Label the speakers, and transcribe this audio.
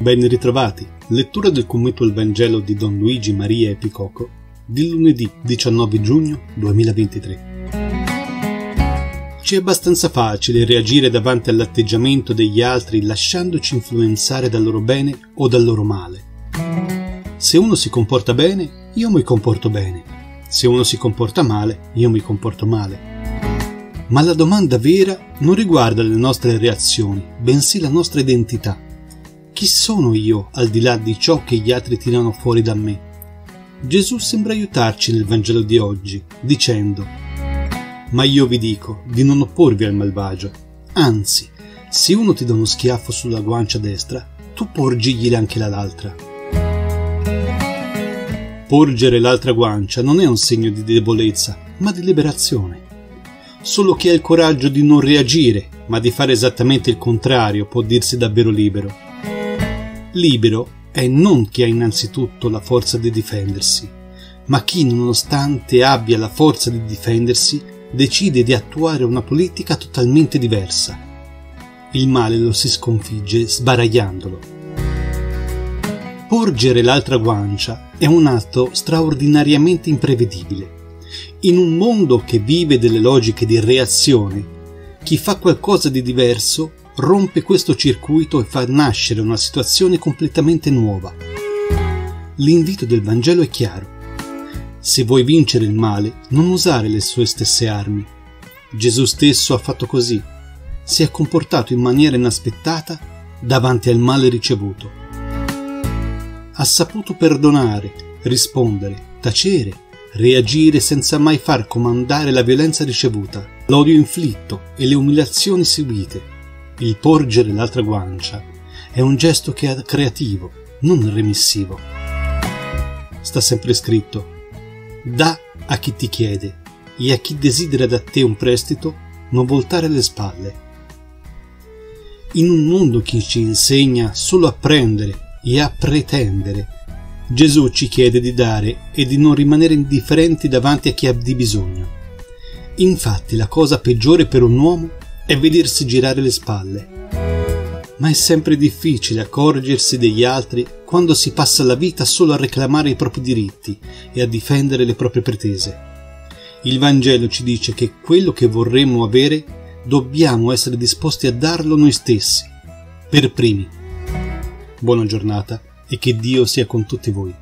Speaker 1: Ben ritrovati. Lettura del commento al Vangelo di Don Luigi Maria Epicoco di lunedì 19 giugno 2023. Ci è abbastanza facile reagire davanti all'atteggiamento degli altri lasciandoci influenzare dal loro bene o dal loro male. Se uno si comporta bene, io mi comporto bene. Se uno si comporta male, io mi comporto male. Ma la domanda vera non riguarda le nostre reazioni, bensì la nostra identità chi sono io al di là di ciò che gli altri tirano fuori da me? Gesù sembra aiutarci nel Vangelo di oggi, dicendo, Ma io vi dico di non opporvi al malvagio, anzi, se uno ti dà uno schiaffo sulla guancia destra, tu porgigli anche l'altra. Porgere l'altra guancia non è un segno di debolezza, ma di liberazione. Solo chi ha il coraggio di non reagire, ma di fare esattamente il contrario, può dirsi davvero libero. Libero è non chi ha innanzitutto la forza di difendersi, ma chi nonostante abbia la forza di difendersi decide di attuare una politica totalmente diversa. Il male lo si sconfigge sbaragliandolo. Porgere l'altra guancia è un atto straordinariamente imprevedibile. In un mondo che vive delle logiche di reazione, chi fa qualcosa di diverso rompe questo circuito e fa nascere una situazione completamente nuova. L'invito del Vangelo è chiaro. Se vuoi vincere il male, non usare le sue stesse armi. Gesù stesso ha fatto così. Si è comportato in maniera inaspettata davanti al male ricevuto. Ha saputo perdonare, rispondere, tacere, reagire senza mai far comandare la violenza ricevuta, l'odio inflitto e le umiliazioni seguite il porgere l'altra guancia è un gesto che è creativo, non remissivo. Sta sempre scritto, da a chi ti chiede e a chi desidera da te un prestito non voltare le spalle. In un mondo che ci insegna solo a prendere e a pretendere, Gesù ci chiede di dare e di non rimanere indifferenti davanti a chi ha di bisogno. Infatti la cosa peggiore per un uomo è vedersi girare le spalle. Ma è sempre difficile accorgersi degli altri quando si passa la vita solo a reclamare i propri diritti e a difendere le proprie pretese. Il Vangelo ci dice che quello che vorremmo avere dobbiamo essere disposti a darlo noi stessi, per primi. Buona giornata e che Dio sia con tutti voi.